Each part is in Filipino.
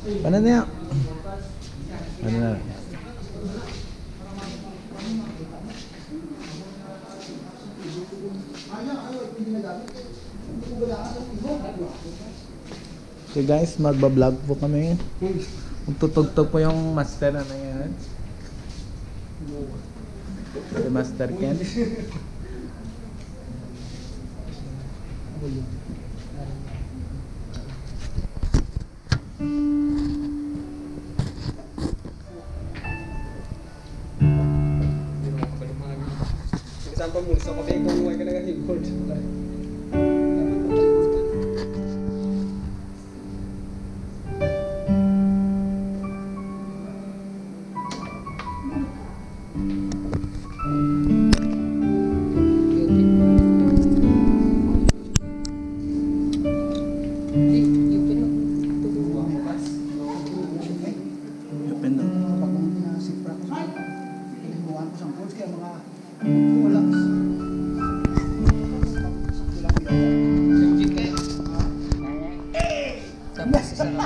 Ano na yan? Ano na? So guys, magbablog po kami. Magtutugtog po yung master na yan. Si Master Ken. Example mo, sa kape kung huwag ka na keyboard. Open na. Tapos sa sarap.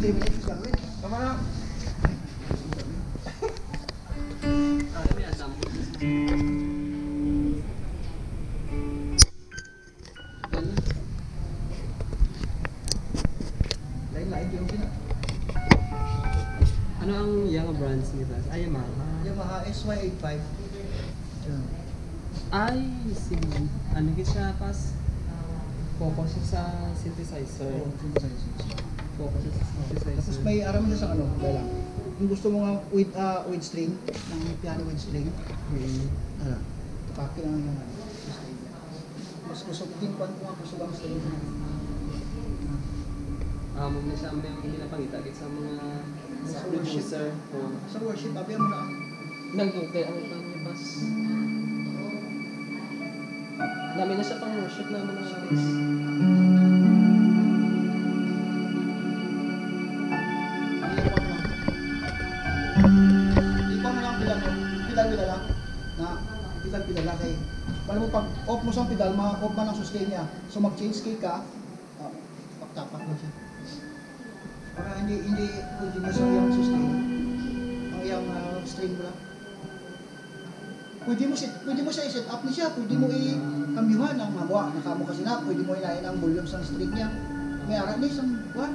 3 minutes gagawin. Tama na. Ano ang yung brands nito? Ay, Yamaha. Yamaha SY85. Yan. Ay, si... Ano siya pas? Focus siya sa synthesizer. Oo, synthesizer. Focus siya sa synthesizer. Tapos may aram na sa ano, kaya lang. Kung gusto mo nga with, uh, with string, ng piano with string, Hmm. ano, kapaki lang yung ano, sa string. Mas gusto ko din kung nga gusto bang string. Ah, mo na siya may ginapangita git sa mga sa Sa worship. producer. Oh. Sa worship, abi mo na. Nagdugay ang pang pas. Dami na siya pang worship na mga Paano mo pag off mo sa pedal, ma-off man ang sustain niya. So mag-change key ka, uh, pagtapak mo siya. Para hindi hindi continuous ang yung sustain. Ang yung uh, string mo lang. Pwede mo set, pwede mo siya i-set up ni siya, pwede mo i-kamyuhan ang mabuha, nakamo kasi na, pwede mo ilayin ang volume sa string niya. May ara ni isang what?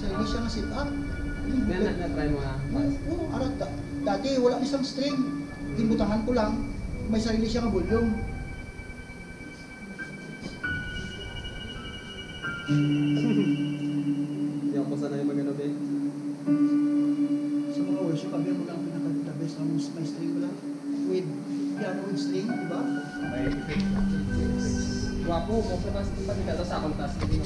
Sa hindi siya na set up. Na na-try mo ah. Oo, arat da. Dati wala isang string. Gibutangan ko lang. May sarili siya nga volume. Hindi ako sanay mag-ano ba? Sa mga worship, abi mo lang pinaka the best ang may string ko lang. With piano with string, di ba? Wapo, mo pa mas pagkita sa akong task hindi